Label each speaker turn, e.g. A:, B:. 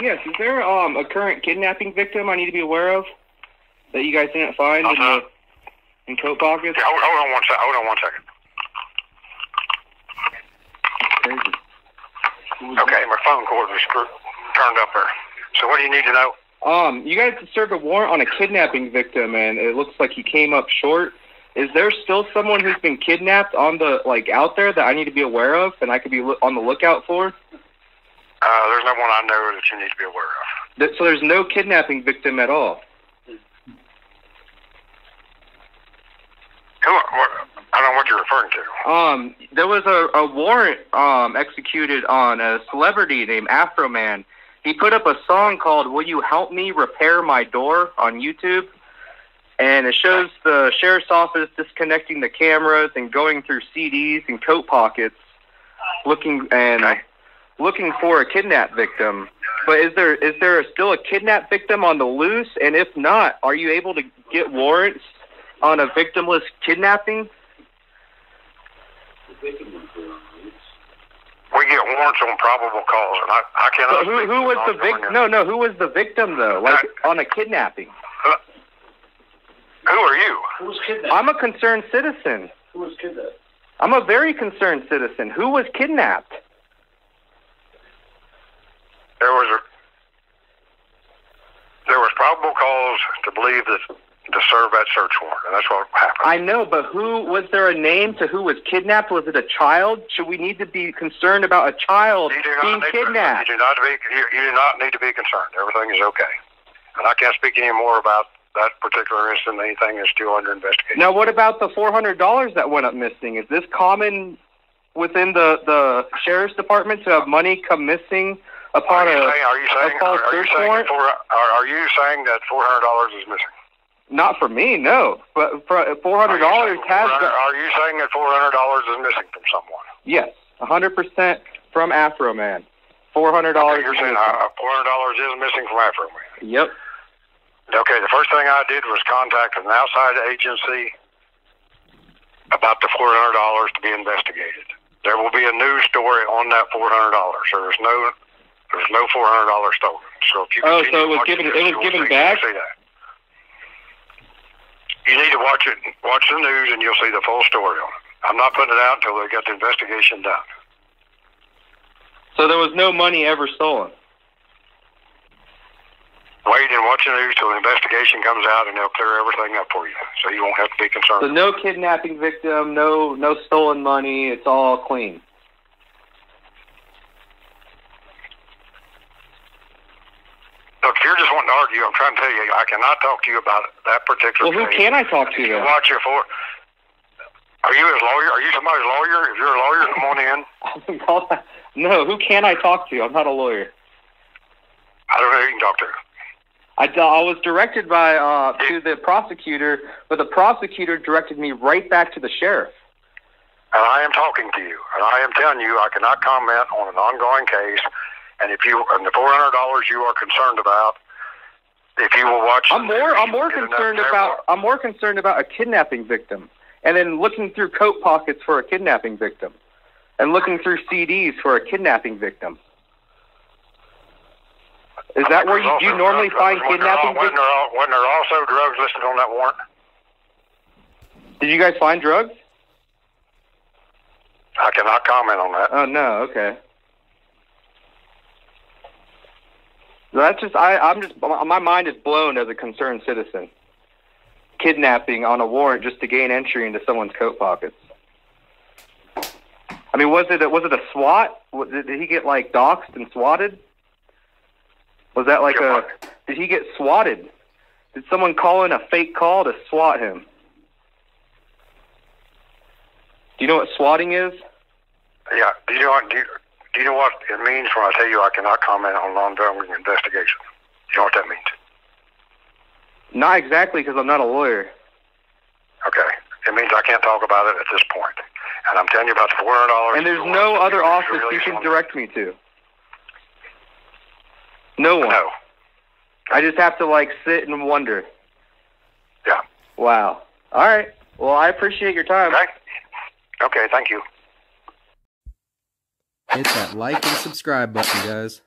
A: Yes, is there um a current kidnapping victim I need to be aware of that you guys didn't find in
B: Uh-huh.
A: the in coat pockets?
B: Yeah, hold, hold on one sec. Hold on one second.
A: Crazy.
B: Okay, my phone cord was screw- turned up there. So what do you need to know?
A: Um, you guys served a warrant on a kidnapping victim, and it looks like he came up short. Is there still someone who's been kidnapped on the like out there that I need to be aware of, and I could be loo- on the lookout for?
B: Uh, there's no one I know that you need to be aware of.
A: So there's no kidnapping victim at all.
B: Who? What, I don't know what you're referring to.
A: Um, there was a, a warrant um executed on a celebrity named Afroman. He put up a song called "Will You Help Me Repair My Door" on YouTube, and it shows the sheriff's office disconnecting the cameras and going through CDs and coat pockets, looking and
B: Okay.
A: Looking for a kidnap victim. But is there is there still a kidnap victim on the loose? And if not, are you able to get warrants on a victimless kidnapping?
B: We get warrants on probable cause, and I, I cannot.
A: So who who was the victim? No, no, who was the victim though? Uh, like on a kidnapping.
B: Uh, who are you?
C: Who was kidnapped?
A: I'm a concerned citizen.
C: Who was kidnapped?
A: I'm a very concerned citizen. Who was kidnapped?
B: There was a. There was probable cause to believe that to serve that search warrant, and that's what happened.
A: I know, but who was there a name to who was kidnapped? Was it a child? Should we need to be concerned about a child
B: You do not
A: being
B: need
A: kidnapped?
B: To, you do not be. You, you do not need to be concerned. Everything is okay, and I can't speak any more about that particular incident. Anything is still under investigation.
A: Now, what about the four hundred dollars that went up missing? Is this common within the the sheriff's department to have money come missing upon
B: Are you
A: a
B: saying? Are you saying?
A: a
B: Are, are you
A: search
B: saying?
A: warrant?
B: That four, are, are you saying that four hundred dollars is missing?
A: Not for me, no. But for four hundred dollars
B: Are you saying
A: has. Been,
B: Are you saying that four hundred dollars is missing from someone?
A: yes, a hundred percent from Afroman. Four hundred dollars.
B: You're saying uh, four hundred dollars is missing from Afroman.
A: Yep.
B: Okay, the first thing I did was contact an outside agency about the four hundred dollars to be investigated. There will be a news story on that four hundred dollars. There's no there's no four hundred dollars stolen. So if you
A: Oh, so it was given- it was given back?
B: you'll see that. You need to watch it, watch the news, and you'll see the full story on it. I'm not putting it out until they get the investigation done.
A: So there was no money ever stolen.
B: Wait and watch the news till the investigation comes out, and they'll clear everything up for you, so you won't have to be concerned.
A: So no kidnapping victim, no no stolen money. It's all clean.
B: Look, if you're just wanting to argue, I'm trying to tell you, I cannot talk to you about that particular
A: Well, who
B: case.
A: can I talk to
B: you
A: then?
B: watch it for. Are you his lawyer? Are you somebody's lawyer? If you're a lawyer, come on in.
A: no, who can I talk to? I'm not a lawyer.
B: I don't know who you can talk to.
A: I, I was directed by uh, to the prosecutor, but the prosecutor directed me right back to the sheriff.
B: And I am talking to you, and I am telling you, I cannot comment on an ongoing case. And if you and the four hundred dollars you are concerned about, if you will watch,
A: I'm more I'm more
B: you'll get enough
A: concerned about I'm more concerned about a kidnapping victim, and then looking through coat pockets for a kidnapping victim, and looking through CDs for a kidnapping victim. Is that where you, do you normally
B: drugs-
A: find
B: wasn't there al-
A: kidnapping victims?
B: there, wasn't there also drugs listed on that warrant?
A: Did you guys find drugs?
B: I cannot comment on that.
A: Oh no, okay. That's just I. I'm just my mind is blown as a concerned citizen. Kidnapping on a warrant just to gain entry into someone's coat pockets. I mean, was it a, was it a SWAT? Did he get like doxxed and swatted? Was that like a? Did he get swatted? Did someone call in a fake call to swat him? Do you know what swatting is?
B: Yeah. Do you know? Do you, do you know what it means when I tell you I cannot comment on an ongoing investigation? Do you know what that means?
A: Not exactly, because I'm not a lawyer.
B: Okay. It means I can't talk about it at this point. And I'm telling you about the four hundred dollars.
A: And there's no other office you can direct me to. No one.
B: No.
A: I just have to like sit and wonder.
B: Yeah.
A: Wow. All right. Well, I appreciate your time.
B: Okay. Okay. Thank you.
D: Hit that like and subscribe button, guys.